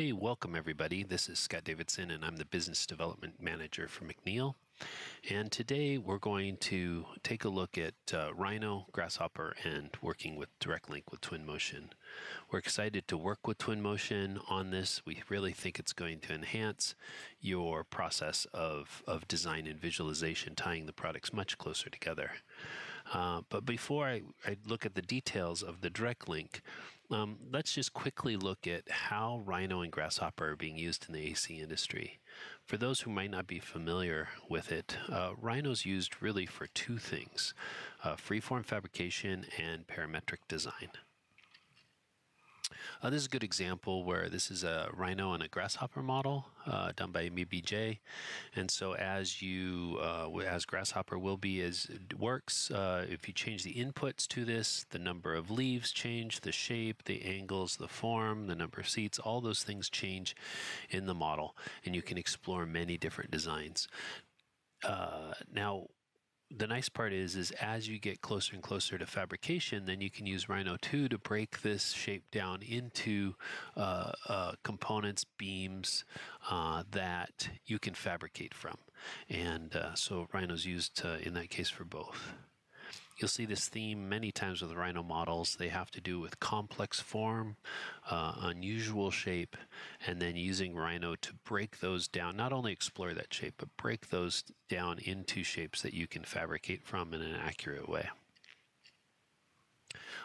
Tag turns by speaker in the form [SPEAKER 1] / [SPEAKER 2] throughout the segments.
[SPEAKER 1] Hey, welcome everybody. This is Scott Davidson, and I'm the Business Development Manager for McNeel. And today we're going to take a look at uh, Rhino, Grasshopper, and working with DirectLink with Twinmotion. We're excited to work with Twinmotion on this. We really think it's going to enhance your process of, of design and visualization, tying the products much closer together. Uh, but before I, I, look at the details of the DirectLink, um, let's just quickly look at how Rhino and Grasshopper are being used in the AC industry. For those who might not be familiar with it, uh, Rhino is used really for two things uh, freeform fabrication and parametric design. Uh, this is a good example where this is a rhino and a grasshopper model uh, done by MBJ. And so as you, uh, as grasshopper will be as works, uh, if you change the inputs to this, the number of leaves change, the shape, the angles, the form, the number of seats, all those things change in the model. And you can explore many different designs. Uh, now, the nice part is is as you get closer and closer to fabrication then you can use rhino 2 to break this shape down into uh, uh, components beams uh, that you can fabricate from. And uh, so rhino's used in that case for both You'll see this theme many times with Rhino models. They have to do with complex form, uh, unusual shape, and then using Rhino to break those down, not only explore that shape, but break those down into shapes that you can fabricate from in an accurate way.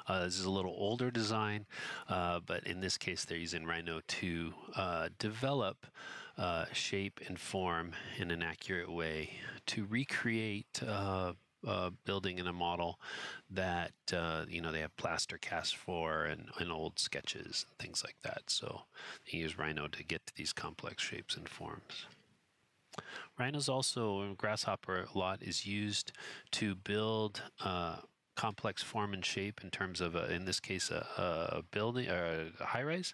[SPEAKER 1] Uh, this is a little older design, uh, but in this case, they're using Rhino to uh, develop uh, shape and form in an accurate way to recreate uh, building in a model that uh, you know they have plaster cast for and, and old sketches and things like that. So they use Rhino to get to these complex shapes and forms. Rhino's also grasshopper a lot is used to build uh, complex form and shape in terms of, a, in this case, a, a building or a high rise.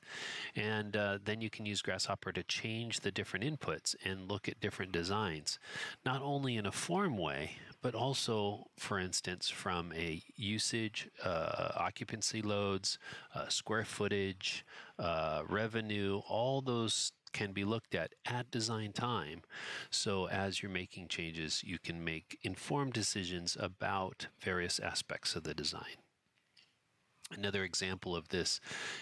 [SPEAKER 1] And uh, then you can use Grasshopper to change the different inputs and look at different designs, not only in a form way, but also, for instance, from a usage, uh, occupancy loads, uh, square footage, uh, revenue, all those can be looked at at design time. So, as you're making changes, you can make informed decisions about various aspects of the design. Another example of this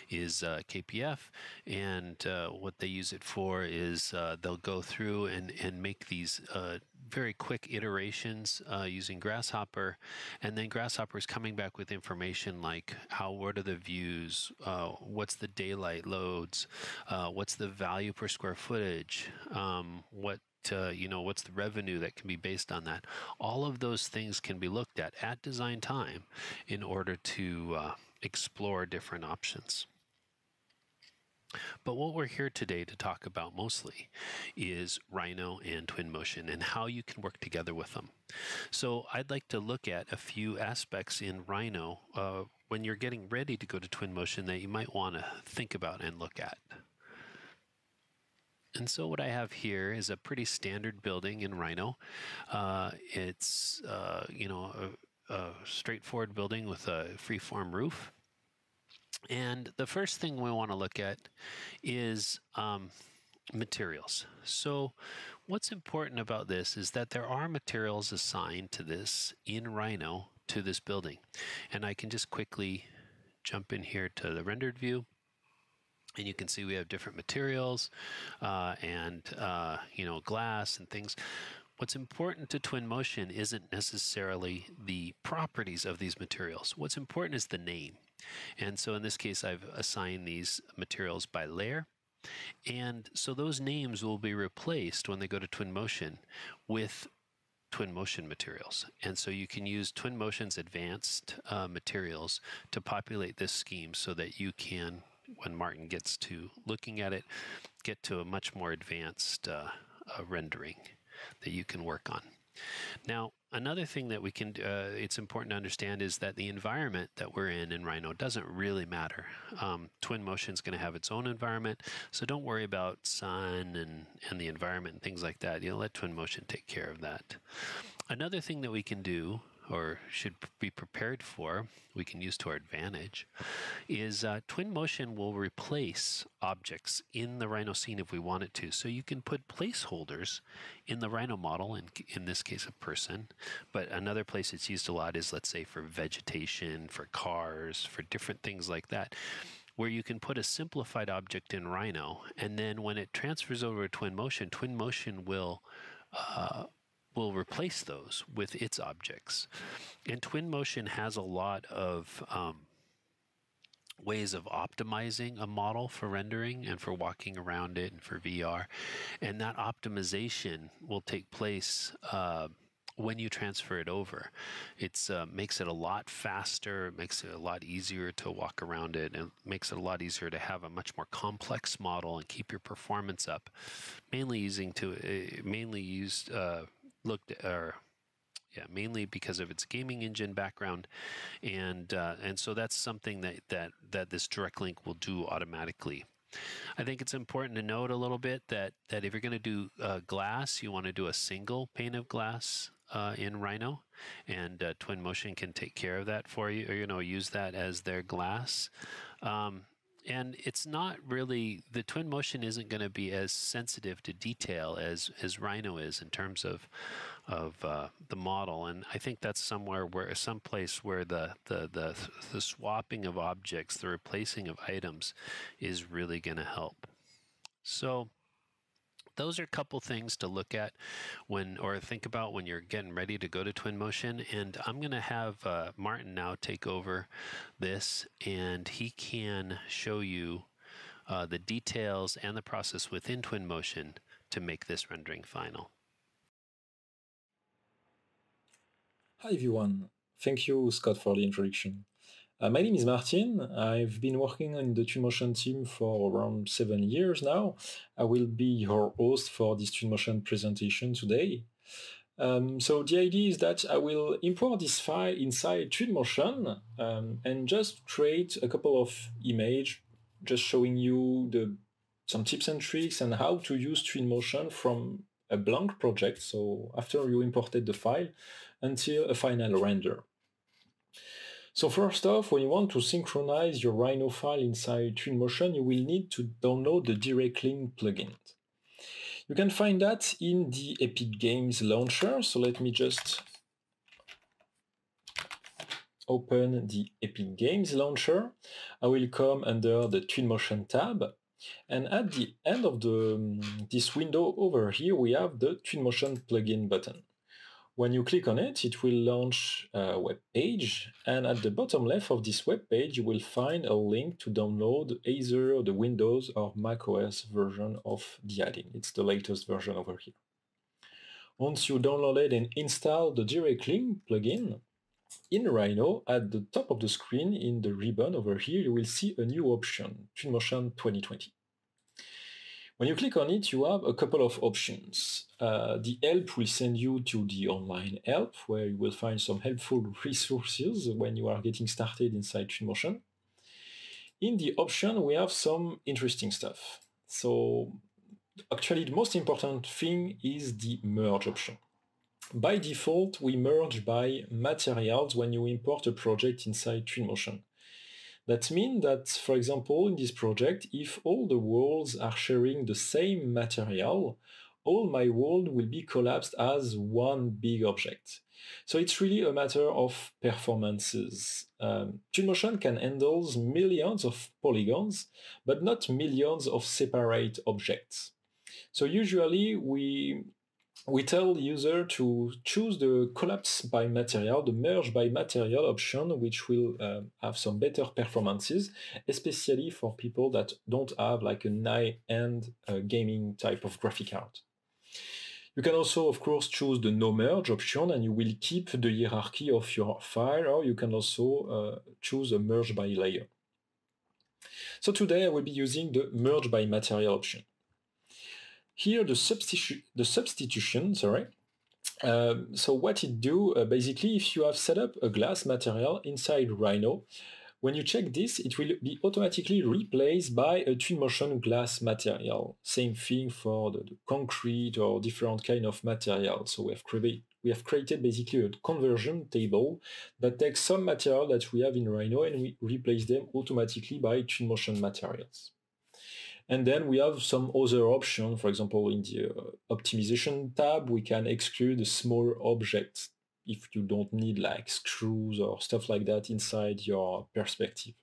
[SPEAKER 1] is uh, KPF, and uh, what they use it for is uh, they'll go through and, and make these uh, very quick iterations uh, using Grasshopper, and then Grasshopper is coming back with information like how what are the views, uh, what's the daylight loads, what's the value per square footage, um, what you know what's the revenue that can be based on that. All of those things can be looked at at design time in order to uh, explore different options. But what we're here today to talk about mostly is Rhino and Twinmotion and how you can work together with them. So I'd like to look at a few aspects in Rhino uh, when you're getting ready to go to Twinmotion that you might want to think about and look at. And so what I have here is a pretty standard building in Rhino. Uh, it's, uh, you know, a straightforward building with a freeform roof. And the first thing we want to look at is um, materials. So, what's important about this is that there are materials assigned to this in Rhino to this building. And I can just quickly jump in here to the rendered view. And you can see we have different materials uh, and, uh, you know, glass and things. What's important to Twinmotion isn't necessarily the properties of these materials. What's important is the name. And so in this case, I've assigned these materials by layer. And so those names will be replaced when they go to Twinmotion with Twinmotion materials. And so you can use Twinmotion's advanced uh, materials to populate this scheme so that you can, when Martin gets to looking at it, get to a much more advanced uh, uh, rendering that you can work on. Now, another thing that we can, uh, it's important to understand is that the environment that we're in in Rhino doesn't really matter. Um, Twinmotion is going to have its own environment, so don't worry about sun and, and the environment and things like that. You'll let Twinmotion take care of that. Another thing that we can do or should be prepared for, we can use to our advantage, is uh, Twinmotion will replace objects in the Rhino scene if we want it to. So you can put placeholders in the Rhino model, in, in this case a person, but another place it's used a lot is let's say for vegetation, for cars, for different things like that where you can put a simplified object in Rhino, and then when it transfers over to Twinmotion, Twin Motion will uh, will replace those with its objects. And Twinmotion has a lot of um, ways of optimizing a model for rendering and for walking around it and for VR. And that optimization will take place. Uh, when you transfer it over. It uh, makes it a lot faster, makes it a lot easier to walk around it, and makes it a lot easier to have a much more complex model and keep your performance up. Mainly using to uh, mainly used uh, looked or yeah, mainly because of its gaming engine background, and uh, and so that's something that that that this direct link will do automatically. I think it's important to note a little bit that that if you're going to do uh, glass, you want to do a single pane of glass uh, in Rhino, and uh, Twinmotion can take care of that for you, or you know, use that as their glass. Um, and it's not really the Twinmotion isn't going to be as sensitive to detail as as Rhino is in terms of of uh, the model, and I think that's somewhere where some place where the, the the the swapping of objects, the replacing of items, is really going to help. So those are a couple things to look at when or think about when you're getting ready to go to Twinmotion. And I'm going to have uh, Martin now take over this, and he can show you uh, the details and the process within Twinmotion to make this rendering final.
[SPEAKER 2] Hi everyone. Thank you, Scott, for the introduction. Uh, my name is Martin. I've been working on the Twinmotion team for around seven years now. I will be your host for this Twinmotion presentation today. Um, so the idea is that I will import this file inside Twinmotion um, and just create a couple of image, just showing you the some tips and tricks and how to use Twinmotion from a blank project. So after you imported the file until a final render. So first off, when you want to synchronize your Rhino file inside Twinmotion, you will need to download the Direct Link plugin. You can find that in the Epic Games launcher. So let me just open the Epic Games launcher. I will come under the Twinmotion tab. And at the end of the, this window over here, we have the Twinmotion plugin button. When you click on it, it will launch a web page, and at the bottom left of this web page, you will find a link to download either the Windows or macOS version of the add-in. It's the latest version over here. Once you downloaded and install the Direct Link plugin, in Rhino, at the top of the screen in the ribbon over here, you will see a new option, Twinmotion 2020. When you click on it, you have a couple of options. Uh, the help will send you to the online help, where you will find some helpful resources when you are getting started inside Twinmotion. In the option, we have some interesting stuff. So actually, the most important thing is the merge option. By default, we merge by materials when you import a project inside Twinmotion. That means that, for example, in this project, if all the worlds are sharing the same material, all my world will be collapsed as one big object. So it's really a matter of performances. Um, Twinmotion can handle millions of polygons, but not millions of separate objects. So usually we we tell the user to choose the collapse by material, the merge by material option, which will uh, have some better performances, especially for people that don't have like a high-end uh, gaming type of graphic card. You can also, of course, choose the no merge option and you will keep the hierarchy of your file, or you can also uh, choose a merge by layer. So today I will be using the merge by material option. Here, the, substitu the substitution, sorry. Um, so what it do, uh, basically, if you have set up a glass material inside Rhino, when you check this, it will be automatically replaced by a Twinmotion glass material. Same thing for the, the concrete or different kind of material. So we have create, we have created basically a conversion table that takes some material that we have in Rhino and we replace them automatically by Twinmotion materials. And then we have some other options. For example, in the uh, optimization tab, we can exclude small objects if you don't need like screws or stuff like that inside your perspective.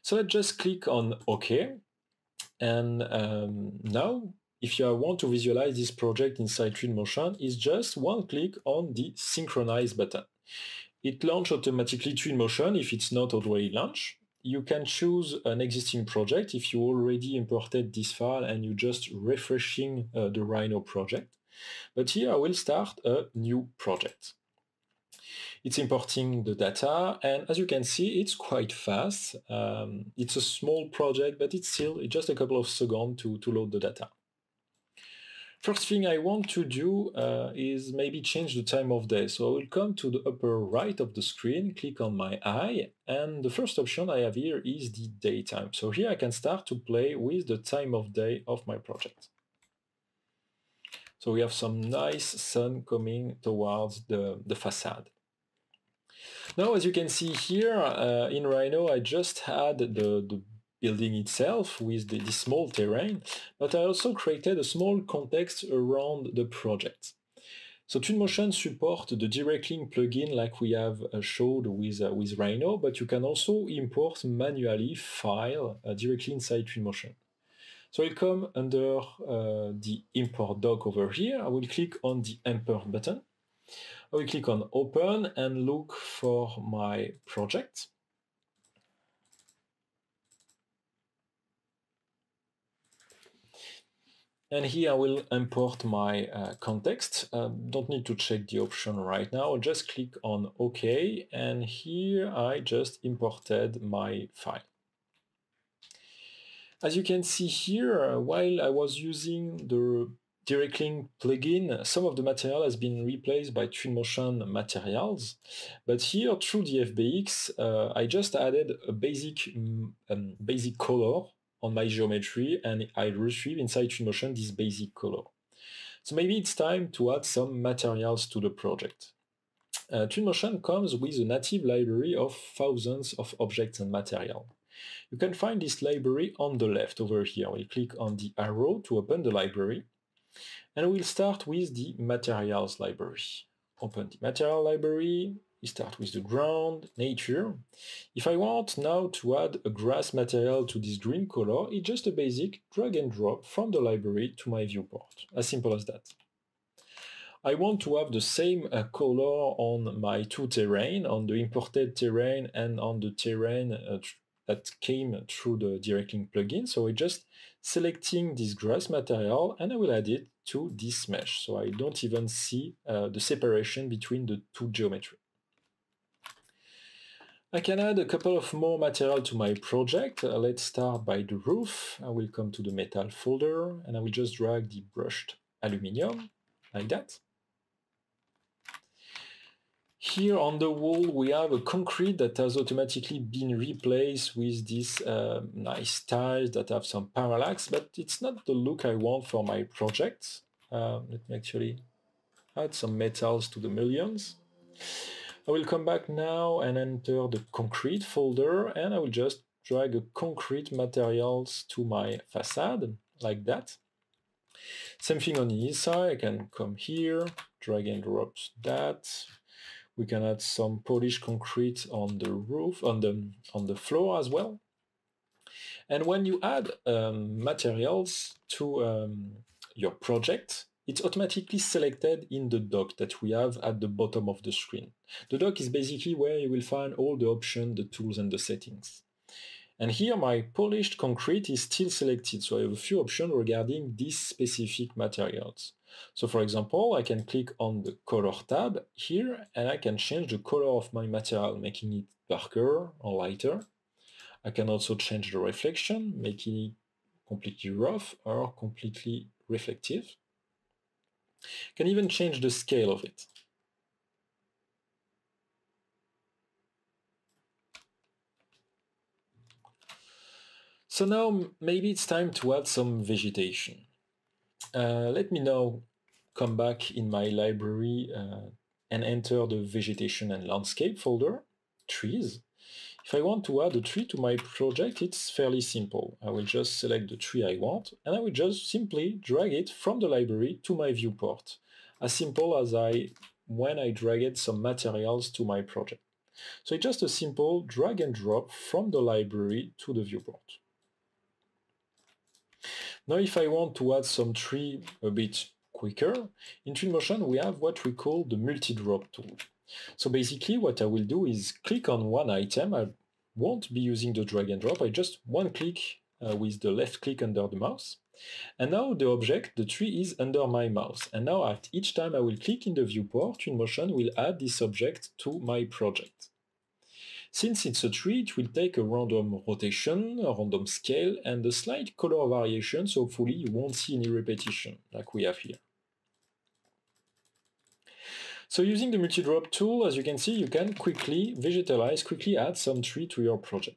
[SPEAKER 2] So let's just click on OK. And um, now, if you want to visualize this project inside Twinmotion, it's just one click on the Synchronize button. It launches automatically Twinmotion if it's not already launched you can choose an existing project if you already imported this file and you're just refreshing uh, the Rhino project. But here I will start a new project. It's importing the data, and as you can see, it's quite fast. Um, it's a small project, but it's still it's just a couple of seconds to, to load the data. First thing I want to do uh, is maybe change the time of day. So I will come to the upper right of the screen, click on my eye, and the first option I have here is the daytime. So here I can start to play with the time of day of my project. So we have some nice sun coming towards the, the facade. Now, as you can see here uh, in Rhino, I just had the, the building itself with the, the small terrain, but I also created a small context around the project. So Twinmotion support the direct link plugin like we have uh, showed with, uh, with Rhino, but you can also import manually file uh, directly inside Twinmotion. So I'll come under uh, the import dock over here. I will click on the import button. I will click on open and look for my project. And here I will import my uh, context. Uh, don't need to check the option right now. Just click on OK. And here I just imported my file. As you can see here, uh, while I was using the DirectLink plugin, some of the material has been replaced by Twinmotion materials. But here, through the FBX, uh, I just added a basic, mm, um, basic color on my geometry and I retrieve inside Twinmotion this basic color. So maybe it's time to add some materials to the project. Uh, comes with a native library of thousands of objects and material. You can find this library on the left over here. We'll click on the arrow to open the library. And we'll start with the materials library. Open the material library, we start with the ground, nature. If I want now to add a grass material to this green color, it's just a basic drag and drop from the library to my viewport. As simple as that. I want to have the same uh, color on my two terrain, on the imported terrain and on the terrain uh, that came through the DirectLink plugin. So I just selecting this grass material and I will add it to this mesh. So I don't even see uh, the separation between the two geometry. I can add a couple of more material to my project. Uh, let's start by the roof. I will come to the metal folder and I will just drag the brushed aluminium like that. Here on the wall we have a concrete that has automatically been replaced with these uh, nice tiles that have some parallax, but it's not the look I want for my project. Uh, let me actually add some metals to the mullions. I will come back now and enter the concrete folder and I will just drag a concrete materials to my facade like that. Same thing on the inside, I can come here, drag and drop that. We can add some polished concrete on the roof, on the, on the floor as well. And when you add um, materials to um, your project, it's automatically selected in the dock that we have at the bottom of the screen. The dock is basically where you will find all the options, the tools and the settings. And here my polished concrete is still selected, so I have a few options regarding these specific materials. So for example, I can click on the color tab here and I can change the color of my material, making it darker or lighter. I can also change the reflection, making it completely rough or completely reflective. Can even change the scale of it. So now maybe it's time to add some vegetation. Uh, let me now come back in my library uh, and enter the vegetation and landscape folder, trees. If I want to add a tree to my project, it's fairly simple. I will just select the tree I want, and I will just simply drag it from the library to my viewport. As simple as I when I dragged some materials to my project. So it's just a simple drag and drop from the library to the viewport. Now if I want to add some tree a bit quicker, in Twinmotion we have what we call the multi-drop tool. So basically what I will do is click on one item. I won't be using the drag and drop. I just one click uh, with the left click under the mouse. And now the object, the tree is under my mouse. And now at each time I will click in the viewport, Twinmotion will add this object to my project. Since it's a tree, it will take a random rotation, a random scale, and a slight color variation, so hopefully you won't see any repetition, like we have here. So using the multi-drop tool, as you can see, you can quickly vegetalize, quickly add some tree to your project.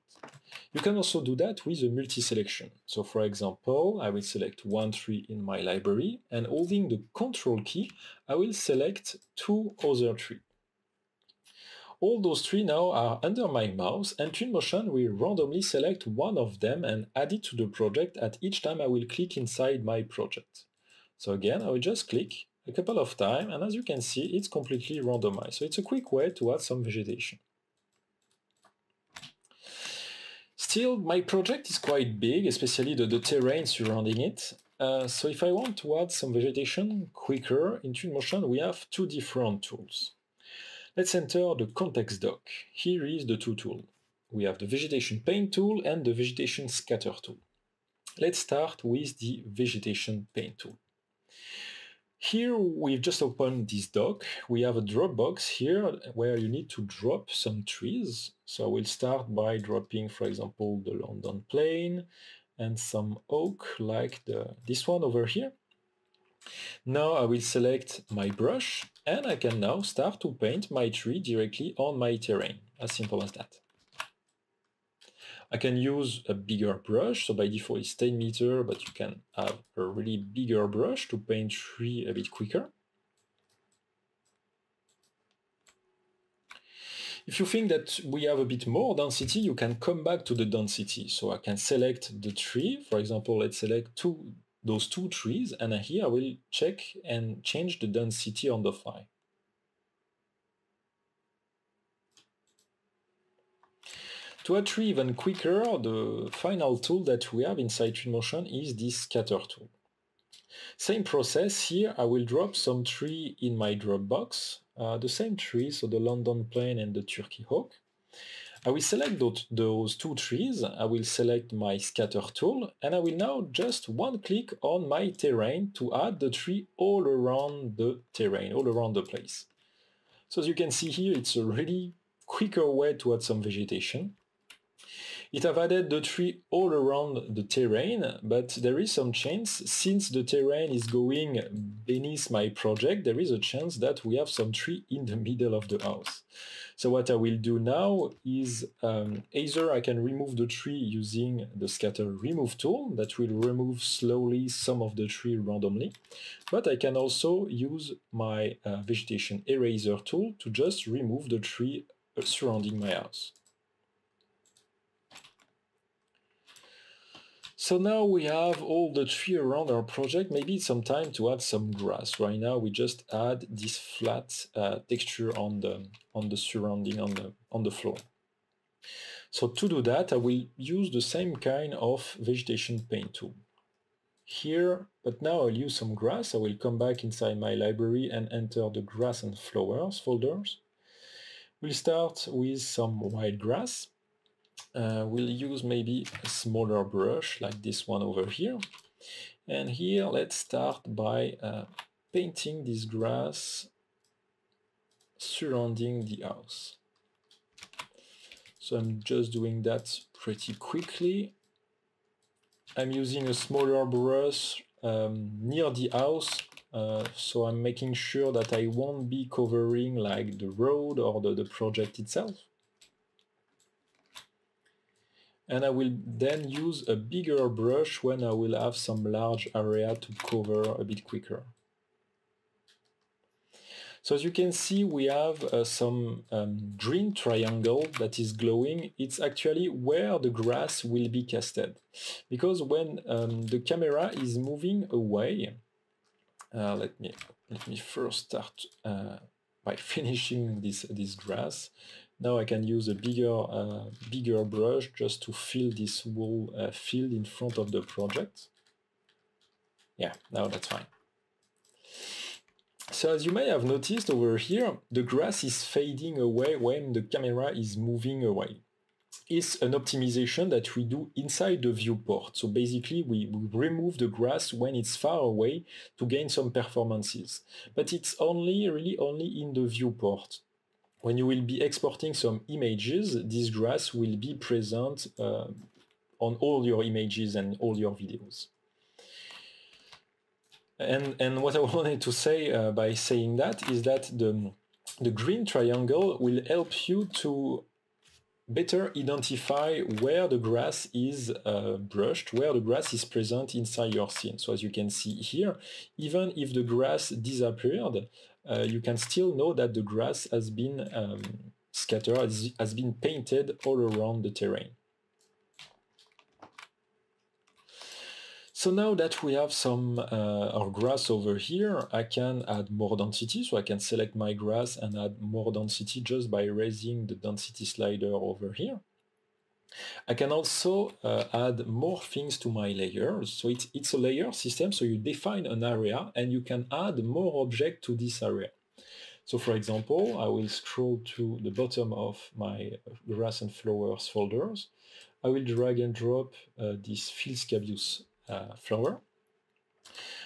[SPEAKER 2] You can also do that with a multi-selection. So for example, I will select one tree in my library, and holding the Control key, I will select two other trees. All those three now are under my mouse, and Twinmotion will randomly select one of them and add it to the project at each time I will click inside my project. So again, I will just click, a couple of times, and as you can see, it's completely randomized. So it's a quick way to add some vegetation. Still, my project is quite big, especially the, the terrain surrounding it. Uh, so if I want to add some vegetation quicker in Twinmotion, we have two different tools. Let's enter the context dock. Here is the two tools. We have the vegetation paint tool and the vegetation scatter tool. Let's start with the vegetation paint tool. Here we've just opened this dock. We have a drop box here where you need to drop some trees. So I will start by dropping, for example, the London plane and some oak like the, this one over here. Now I will select my brush and I can now start to paint my tree directly on my terrain. As simple as that. I can use a bigger brush, so by default it's 10 meter, but you can have a really bigger brush to paint tree a bit quicker. If you think that we have a bit more density, you can come back to the density. So I can select the tree. For example, let's select two, those two trees, and here I will check and change the density on the fly. To tree even quicker, the final tool that we have inside Twinmotion is this scatter tool. Same process here, I will drop some tree in my drop box, uh, the same tree, so the London plane and the Turkey oak. I will select those two trees, I will select my scatter tool, and I will now just one click on my terrain to add the tree all around the terrain, all around the place. So as you can see here, it's a really quicker way to add some vegetation. It have added the tree all around the terrain, but there is some chance, since the terrain is going beneath my project, there is a chance that we have some tree in the middle of the house. So what I will do now is um, either I can remove the tree using the scatter remove tool that will remove slowly some of the tree randomly, but I can also use my uh, vegetation eraser tool to just remove the tree surrounding my house. So now we have all the tree around our project. Maybe it's some time to add some grass. Right now we just add this flat uh, texture on the on the surrounding on the on the floor. So to do that, I will use the same kind of vegetation paint tool. Here, but now I'll use some grass. I will come back inside my library and enter the grass and flowers folders. We'll start with some wild grass uh, we'll use maybe a smaller brush like this one over here. And here, let's start by uh, painting this grass surrounding the house. So I'm just doing that pretty quickly. I'm using a smaller brush um, near the house, uh, so I'm making sure that I won't be covering like the road or the, the project itself and I will then use a bigger brush when I will have some large area to cover a bit quicker. So as you can see, we have uh, some um, green triangle that is glowing. It's actually where the grass will be casted. Because when um, the camera is moving away, uh, let me let me first start uh, by finishing this this grass. Now I can use a bigger uh, bigger brush just to fill this whole uh, field in front of the project. Yeah, now that's fine. So as you may have noticed over here, the grass is fading away when the camera is moving away. It's an optimization that we do inside the viewport. So basically we, we remove the grass when it's far away to gain some performances. But it's only really only in the viewport. When you will be exporting some images, this grass will be present uh, on all your images and all your videos. And, and what I wanted to say uh, by saying that is that the, the green triangle will help you to better identify where the grass is uh, brushed, where the grass is present inside your scene. So as you can see here, even if the grass disappeared, you can still know that the grass has been um, scattered, has been painted all around the terrain. So now that we have some uh, our grass over here, I can add more density. So I can select my grass and add more density just by raising the density slider over here. I can also uh, add more things to my layers. So it's, it's a layer system, so you define an area and you can add more object to this area. So for example, I will scroll to the bottom of my grass and flowers folders. I will drag and drop uh, this field uh, flower.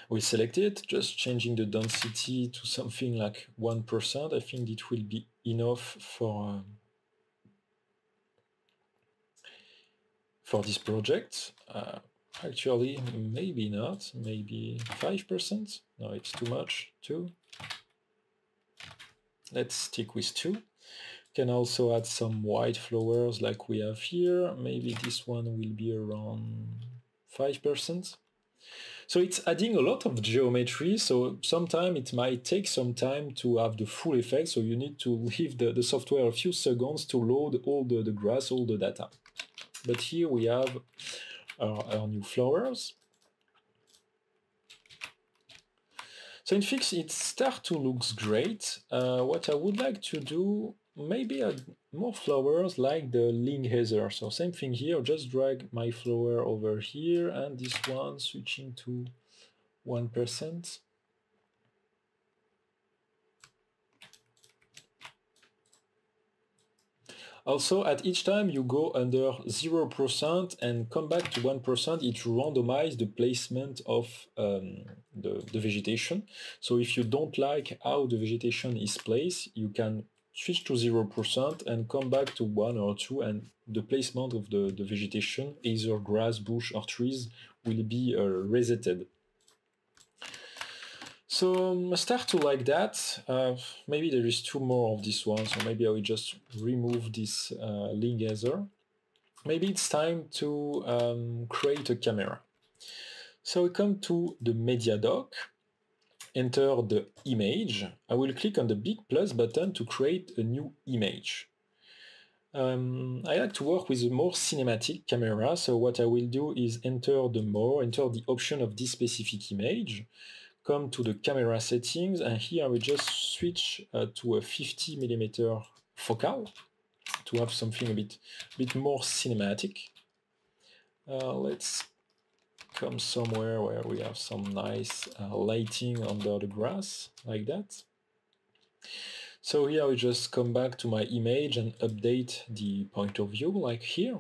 [SPEAKER 2] We select it, just changing the density to something like 1%. I think it will be enough for um, for this project. Uh, actually, maybe not, maybe 5%. No, it's too much, 2. Let's stick with 2. Can also add some white flowers like we have here. Maybe this one will be around 5%. So it's adding a lot of geometry, so sometimes it might take some time to have the full effect, so you need to leave the, the software a few seconds to load all the, the grass, all the data. But here we have our, our new flowers. So in Fix, it starts to look great. Uh, what I would like to do maybe add more flowers like the Ling Heather. So same thing here, just drag my flower over here and this one switching to 1%. Also, at each time you go under 0% and come back to 1%, it randomizes the placement of um, the, the vegetation. So if you don't like how the vegetation is placed, you can switch to 0% and come back to 1 or 2 and the placement of the, the vegetation, either grass, bush or trees, will be uh, resetted. So um, start to like that. Uh, maybe there is two more of this one, so maybe I will just remove this uh. Maybe it's time to um, create a camera. So we come to the media dock enter the image, I will click on the big plus button to create a new image. Um, I like to work with a more cinematic camera, so what I will do is enter the more, enter the option of this specific image, come to the camera settings, and here will just switch uh, to a 50 millimeter focal to have something a bit, bit more cinematic. Uh, let's come somewhere where we have some nice uh, lighting under the grass, like that. So here I just come back to my image and update the point of view, like here.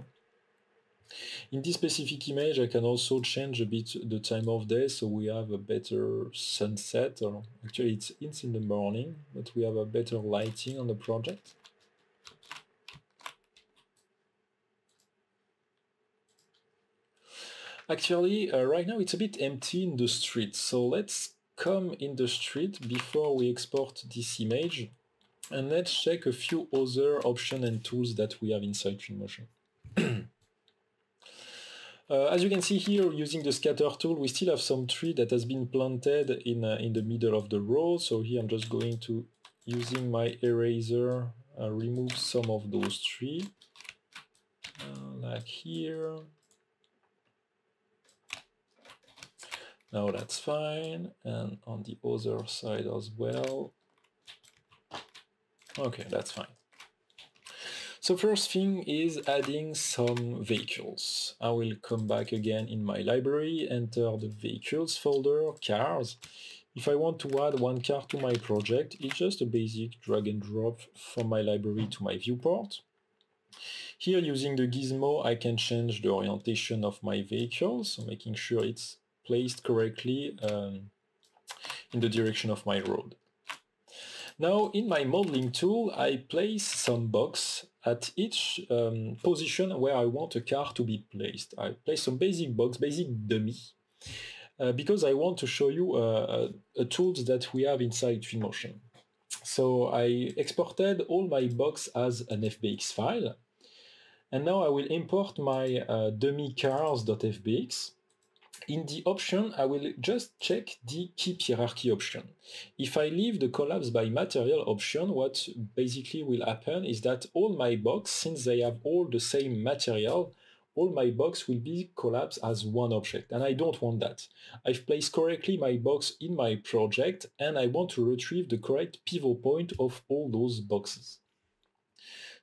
[SPEAKER 2] In this specific image, I can also change a bit the time of day, so we have a better sunset, or actually it's, it's in the morning, but we have a better lighting on the project. Actually, uh, right now it's a bit empty in the street, so let's come in the street before we export this image and let's check a few other options and tools that we have inside Twinmotion. Uh, as you can see here, using the scatter tool, we still have some tree that has been planted in, uh, in the middle of the row. So here I'm just going to using my eraser, uh, remove some of those three, uh, like here. Now that's fine, and on the other side as well. Okay, that's fine. So first thing is adding some vehicles. I will come back again in my library, enter the vehicles folder, cars. If I want to add one car to my project, it's just a basic drag and drop from my library to my viewport. Here using the gizmo, I can change the orientation of my vehicle, so making sure it's placed correctly um, in the direction of my road. Now in my modeling tool, I place some box at each um, position where I want a car to be placed. I place some basic box, basic dummy, uh, because I want to show you uh, uh, tools that we have inside Twinmotion. So I exported all my box as an FBX file. And now I will import my uh, dummy cars.fbx in the option, I will just check the keep hierarchy option. If I leave the collapse by material option, what basically will happen is that all my box, since they have all the same material, all my box will be collapsed as one object, and I don't want that. I've placed correctly my box in my project, and I want to retrieve the correct pivot point of all those boxes.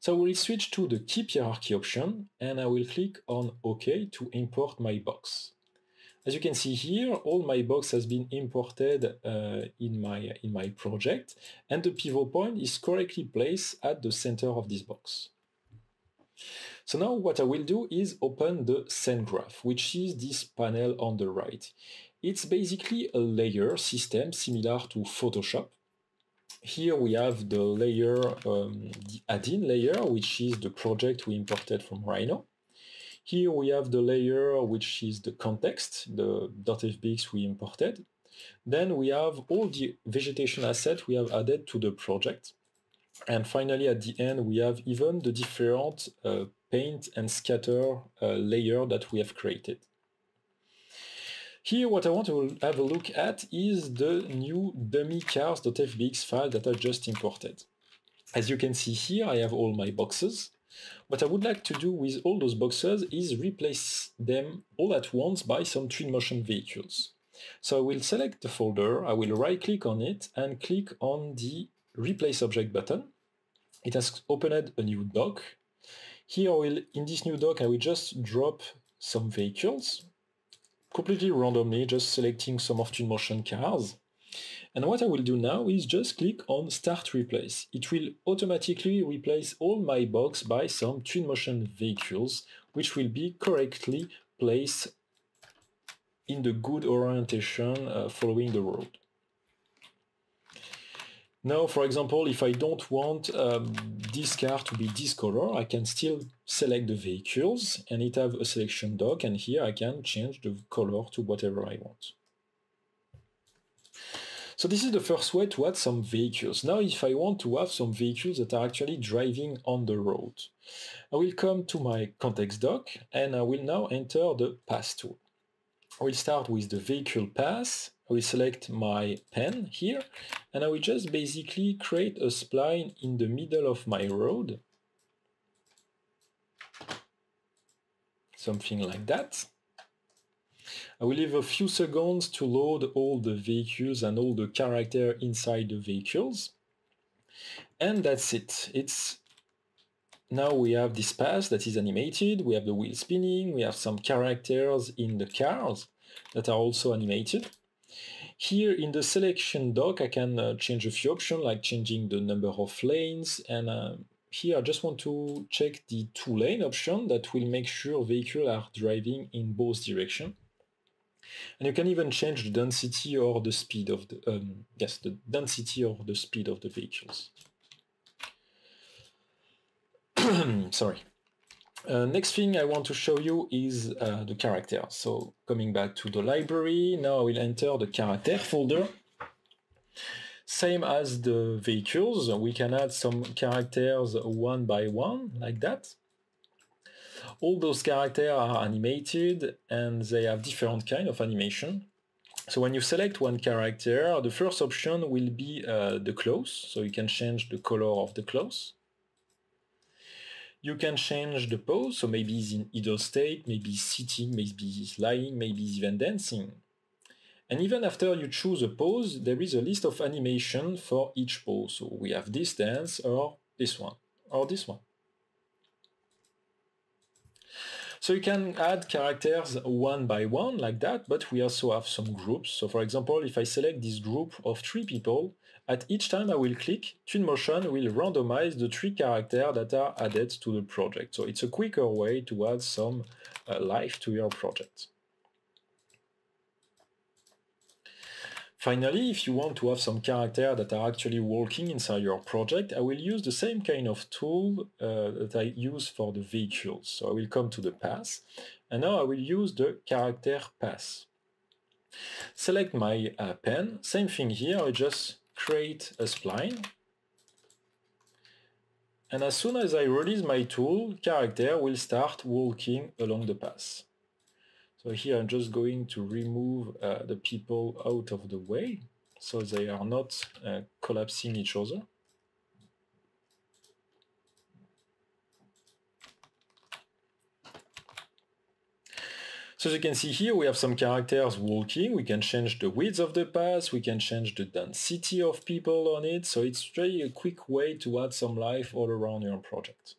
[SPEAKER 2] So we'll switch to the keep hierarchy option, and I will click on OK to import my box. As you can see here, all my box has been imported uh, in, my, in my project, and the pivot point is correctly placed at the center of this box. So now what I will do is open the scene graph, which is this panel on the right. It's basically a layer system similar to Photoshop. Here we have the layer, um, the add-in layer, which is the project we imported from Rhino. Here we have the layer which is the context, the .fbx we imported. Then we have all the vegetation assets we have added to the project. And finally, at the end, we have even the different uh, paint and scatter uh, layer that we have created. Here, what I want to have a look at is the new dummy cars.fbx file that I just imported. As you can see here, I have all my boxes. What I would like to do with all those boxes is replace them all at once by some Twinmotion vehicles. So I will select the folder, I will right click on it and click on the replace object button. It has opened a new dock. Here I will, in this new dock, I will just drop some vehicles, completely randomly, just selecting some of Twinmotion cars. And what I will do now is just click on Start Replace. It will automatically replace all my box by some Twinmotion vehicles, which will be correctly placed in the good orientation uh, following the road. Now, for example, if I don't want um, this car to be this color, I can still select the vehicles and it have a selection dock and here I can change the color to whatever I want. So this is the first way to add some vehicles. Now if I want to have some vehicles that are actually driving on the road, I will come to my context dock and I will now enter the path tool. I will start with the vehicle path. I will select my pen here and I will just basically create a spline in the middle of my road. Something like that. I will leave a few seconds to load all the vehicles and all the character inside the vehicles. And that's it. It's now we have this path that is animated, we have the wheel spinning, we have some characters in the cars that are also animated. Here in the selection dock, I can uh, change a few options like changing the number of lanes and uh, here I just want to check the two lane option that will make sure vehicles are driving in both directions. And you can even change the density or the speed of the, um, yes, the density or the speed of the vehicles. Sorry. Uh, next thing I want to show you is uh, the character. So coming back to the library, now I will enter the character folder. Same as the vehicles, we can add some characters one by one, like that all those characters are animated and they have different kind of animation. So when you select one character, the first option will be uh, the clothes. So you can change the color of the clothes. You can change the pose, so maybe he's in idle state, maybe he's sitting, maybe he's lying, maybe he's even dancing. And even after you choose a pose, there is a list of animation for each pose. So we have this dance or this one or this one. So you can add characters one by one like that, but we also have some groups. So for example, if I select this group of three people, at each time I will click, Twinmotion will randomize the three characters that are added to the project. So it's a quicker way to add some uh, life to your project. Finally, if you want to have some characters that are actually walking inside your project, I will use the same kind of tool uh, that I use for the vehicles. So I will come to the path, and now I will use the character path. Select my uh, pen, same thing here, I just create a spline. And as soon as I release my tool, character will start walking along the path. So here I'm just going to remove uh, the people out of the way so they are not uh, collapsing each other. So as you can see here, we have some characters walking. We can change the width of the path. We can change the density of people on it. So it's really a quick way to add some life all around your project.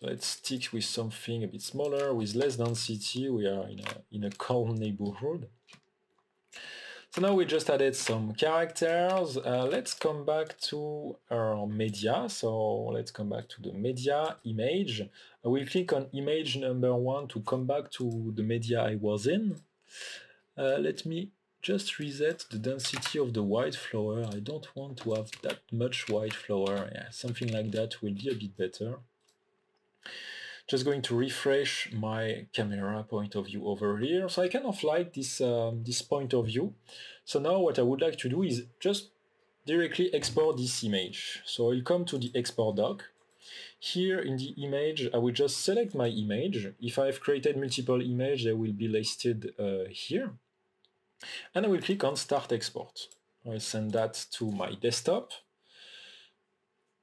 [SPEAKER 2] Let's stick with something a bit smaller, with less density. We are in a, in a calm neighborhood. So now we just added some characters. Uh, let's come back to our media. So let's come back to the media image. I will click on image number one to come back to the media I was in. Uh, let me just reset the density of the white flower. I don't want to have that much white flower. Yeah, something like that will be a bit better just going to refresh my camera point of view over here. So I kind of like this, um, this point of view. So now what I would like to do is just directly export this image. So I'll come to the export dock. Here in the image, I will just select my image. If I've created multiple images, they will be listed uh, here. And I will click on Start Export. I'll send that to my desktop.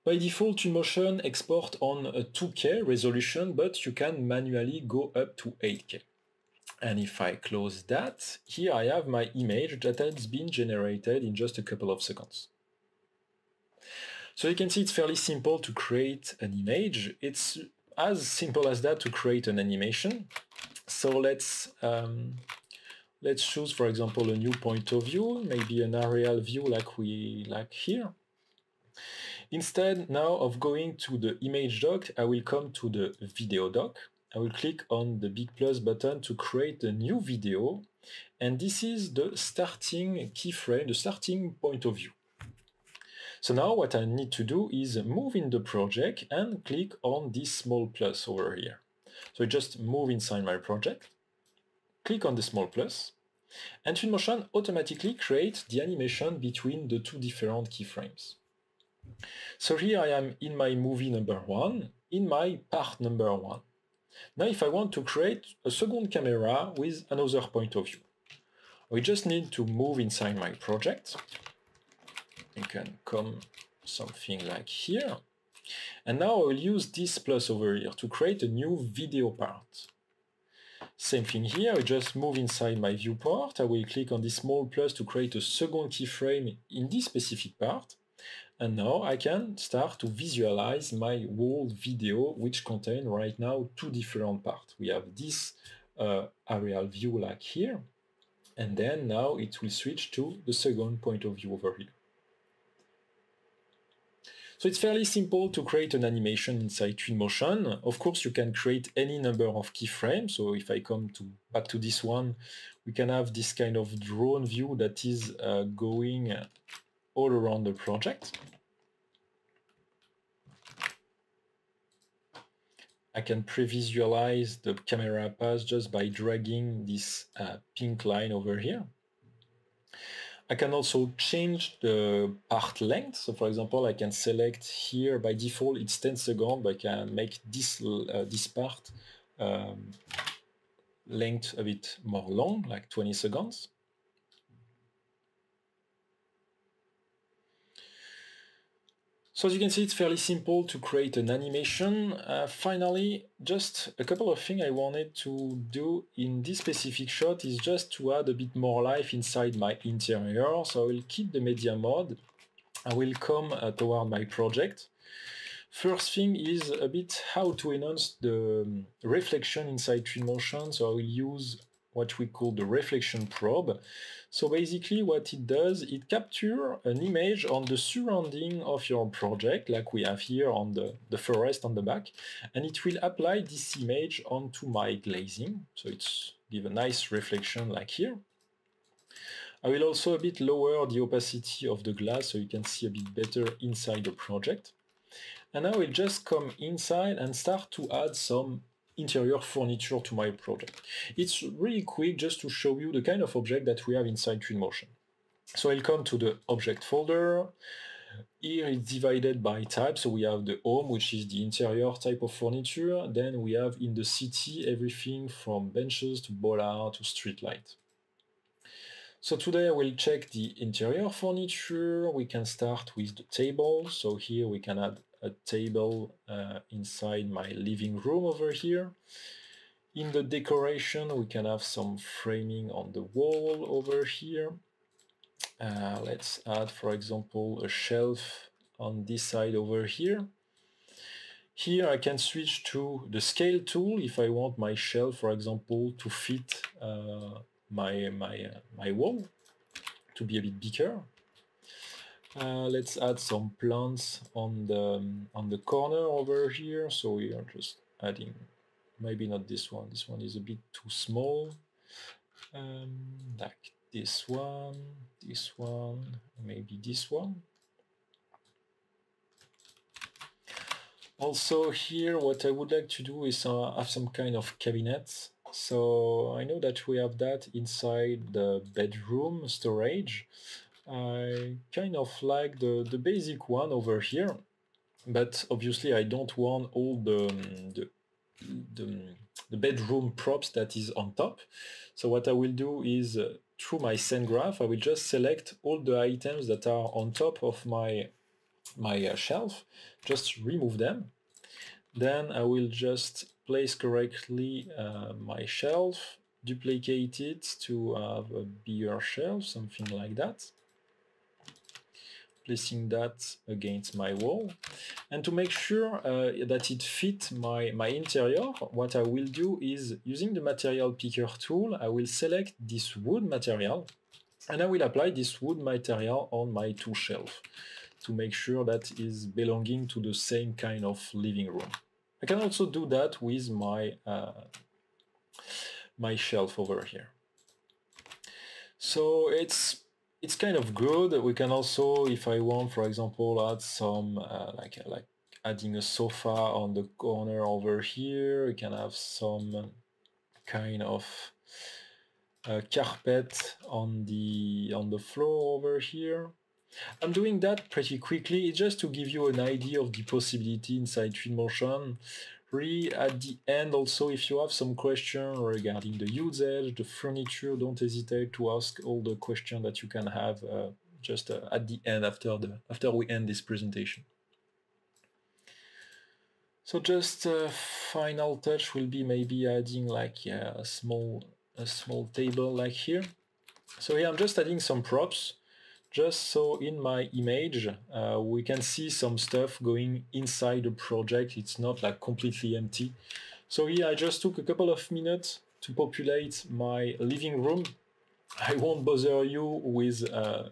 [SPEAKER 2] By default, Twinmotion export on a 2K resolution, but you can manually go up to 8K. And if I close that, here I have my image that has been generated in just a couple of seconds. So you can see it's fairly simple to create an image. It's as simple as that to create an animation. So let's um, let's choose, for example, a new point of view, maybe an aerial view like we like here. Instead now of going to the image dock, I will come to the video dock. I will click on the big plus button to create a new video. And this is the starting keyframe, the starting point of view. So now what I need to do is move in the project and click on this small plus over here. So I just move inside my project, click on the small plus, and Twinmotion automatically creates the animation between the two different keyframes. So here I am in my movie number one, in my part number one. Now if I want to create a second camera with another point of view, we just need to move inside my project. You can come something like here. And now I will use this plus over here to create a new video part. Same thing here, I just move inside my viewport. I will click on this small plus to create a second keyframe in this specific part. And now I can start to visualize my whole video, which contain right now two different parts. We have this uh, aerial view like here, and then now it will switch to the second point of view over here. So it's fairly simple to create an animation inside Twinmotion. Of course, you can create any number of keyframes. So if I come to back to this one, we can have this kind of drone view that is uh, going all around the project. I can pre-visualize the camera path just by dragging this uh, pink line over here. I can also change the part length. So for example, I can select here by default it's 10 seconds, but I can make this, uh, this part um, length a bit more long, like 20 seconds. So as you can see, it's fairly simple to create an animation. Uh, finally, just a couple of things I wanted to do in this specific shot is just to add a bit more life inside my interior. So I will keep the media mode. I will come uh, toward my project. First thing is a bit how to enhance the um, reflection inside Twinmotion. So I will use what we call the reflection probe. So basically what it does, it captures an image on the surrounding of your project, like we have here on the, the forest on the back, and it will apply this image onto my glazing. So it's give a nice reflection like here. I will also a bit lower the opacity of the glass so you can see a bit better inside the project. And I will just come inside and start to add some interior furniture to my project. It's really quick just to show you the kind of object that we have inside Twinmotion. So I'll come to the object folder. Here it's divided by type. So we have the home, which is the interior type of furniture. Then we have in the city everything from benches to bollard to street light. So today I will check the interior furniture. We can start with the table. So here we can add a table uh, inside my living room over here. In the decoration, we can have some framing on the wall over here. Uh, let's add, for example, a shelf on this side over here. Here I can switch to the scale tool if I want my shelf, for example, to fit uh, my, my, uh, my wall to be a bit bigger. Uh, let's add some plants on the um, on the corner over here. So we are just adding, maybe not this one. This one is a bit too small. Um, like this one, this one, maybe this one. Also here, what I would like to do is uh, have some kind of cabinet. So I know that we have that inside the bedroom storage. I kind of like the, the basic one over here, but obviously I don't want all the, the, the, the bedroom props that is on top. So what I will do is uh, through my scene graph, I will just select all the items that are on top of my, my uh, shelf, just remove them. Then I will just place correctly uh, my shelf, duplicate it to have a bigger shelf, something like that placing that against my wall. And to make sure uh, that it fit my, my interior, what I will do is using the material picker tool, I will select this wood material and I will apply this wood material on my two shelf to make sure that is belonging to the same kind of living room. I can also do that with my uh, my shelf over here. So it's it's kind of good. We can also, if I want, for example, add some uh, like like adding a sofa on the corner over here. We can have some kind of uh, carpet on the on the floor over here. I'm doing that pretty quickly just to give you an idea of the possibility inside Twinmotion at the end also if you have some question regarding the usage, the furniture, don't hesitate to ask all the questions that you can have uh, just uh, at the end after the after we end this presentation. So just a final touch will be maybe adding like yeah, a small a small table like here. So here I'm just adding some props just so in my image uh, we can see some stuff going inside the project. It's not like completely empty. So here I just took a couple of minutes to populate my living room. I won't bother you with uh,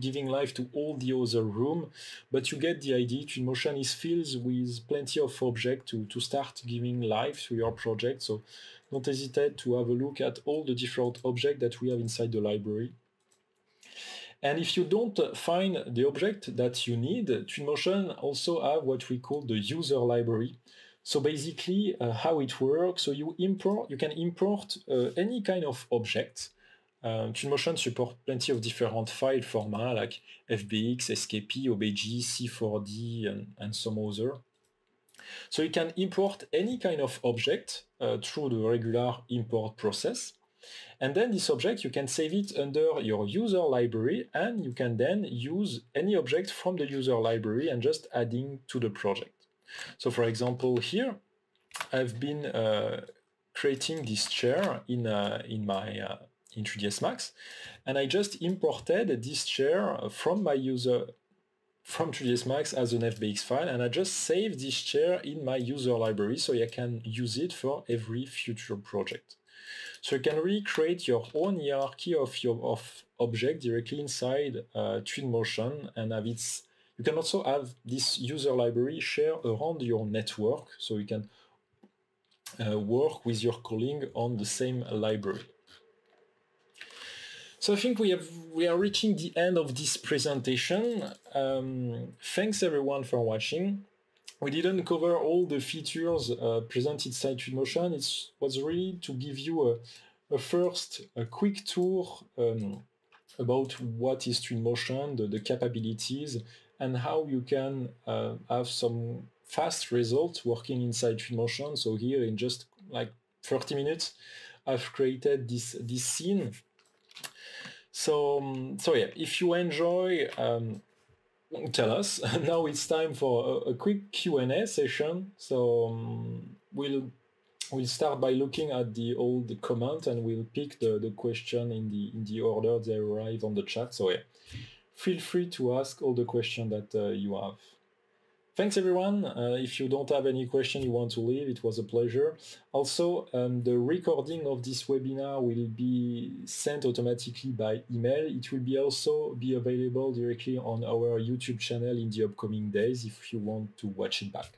[SPEAKER 2] giving life to all the other room but you get the idea. Twinmotion is filled with plenty of objects to, to start giving life to your project. So don't hesitate to have a look at all the different objects that we have inside the library and if you don't find the object that you need, Twinmotion also have what we call the user library. So basically uh, how it works, so you import, you can import uh, any kind of object. Uh, Twinmotion support plenty of different file formats like FBX, SKP, OBJ, C4D, and, and some other. So you can import any kind of object uh, through the regular import process. And then this object, you can save it under your user library and you can then use any object from the user library and just adding to the project. So for example, here, I've been uh, creating this chair in, uh, in my uh, in 3ds Max, and I just imported this chair from my user from 3ds Max as an FBX file, and I just saved this chair in my user library so I can use it for every future project. So you can really create your own hierarchy of your of object directly inside uh, Twinmotion and have its. You can also have this user library share around your network, so you can uh, work with your colleague on the same library. So I think we have we are reaching the end of this presentation. Um, thanks everyone for watching we didn't cover all the features uh, presented inside Twinmotion. It was really to give you a, a first, a quick tour um, about what is Twinmotion, the, the capabilities, and how you can uh, have some fast results working inside Twinmotion. So here in just like 30 minutes, I've created this, this scene. So, um, so yeah, if you enjoy um, tell us. now it's time for a, a quick Q&A session. So um, we'll we'll start by looking at the old comment and we'll pick the, the question in the in the order they arrive on the chat. So yeah, feel free to ask all the questions that uh, you have. Thanks everyone. Uh, if you don't have any question you want to leave, it was a pleasure. Also, um, the recording of this webinar will be sent automatically by email. It will be also be available directly on our YouTube channel in the upcoming days if you want to watch it back.